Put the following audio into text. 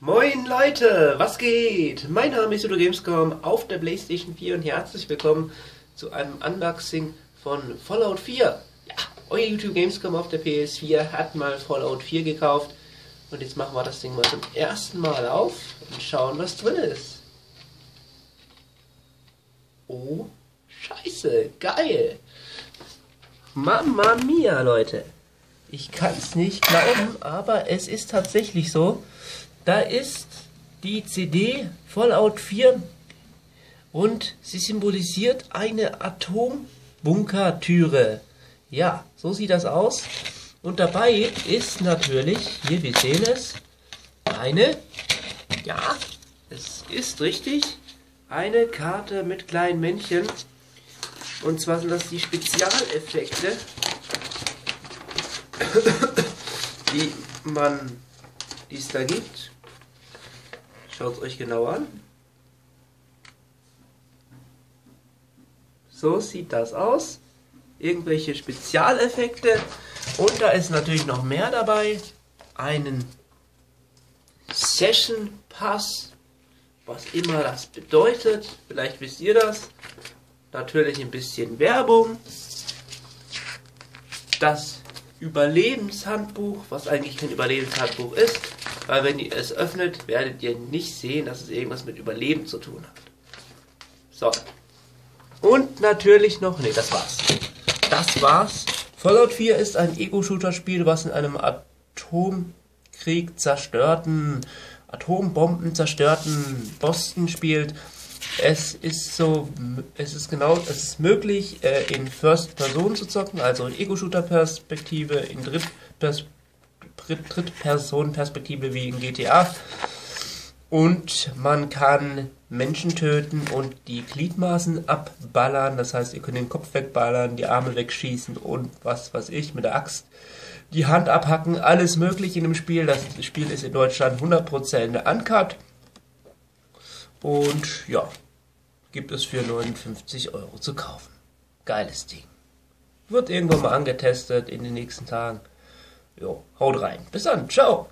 Moin Leute, was geht? Mein Name ist Udo Gamescom auf der Playstation 4 und herzlich willkommen zu einem Unboxing von Fallout 4. Ja, euer YouTube Gamescom auf der PS4 hat mal Fallout 4 gekauft und jetzt machen wir das Ding mal zum ersten Mal auf und schauen, was drin ist. Oh, scheiße, geil. Mamma mia, Leute. Ich kann es nicht glauben, aber es ist tatsächlich so. Da ist die CD Fallout 4 und sie symbolisiert eine Atombunkertüre. Ja, so sieht das aus. Und dabei ist natürlich, hier, wir sehen es, eine, ja, es ist richtig, eine Karte mit kleinen Männchen. Und zwar sind das die Spezialeffekte, die man, die es da gibt. Schaut es euch genau an. So sieht das aus. Irgendwelche Spezialeffekte. Und da ist natürlich noch mehr dabei. Einen Session Pass. Was immer das bedeutet. Vielleicht wisst ihr das. Natürlich ein bisschen Werbung. Das Überlebenshandbuch, was eigentlich kein Überlebenshandbuch ist. Weil wenn ihr es öffnet, werdet ihr nicht sehen, dass es irgendwas mit Überleben zu tun hat. So. Und natürlich noch, ne, das war's. Das war's. Fallout 4 ist ein Ego-Shooter-Spiel, was in einem Atomkrieg zerstörten, Atombomben zerstörten Boston spielt. Es ist so, es ist genau, es ist möglich, äh, in First Person zu zocken, also in Ego-Shooter-Perspektive, in Drittperspektive Drittpersonen-Perspektive wie in GTA. Und man kann Menschen töten und die Gliedmaßen abballern. Das heißt, ihr könnt den Kopf wegballern, die Arme wegschießen und was weiß ich, mit der Axt die Hand abhacken. Alles möglich in dem Spiel. Das Spiel ist in Deutschland 100% uncut. Und ja, gibt es für 59 Euro zu kaufen. Geiles Ding. Wird irgendwann mal angetestet in den nächsten Tagen. Jo, haut rein. Bis dann. Ciao.